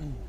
mm-hmm.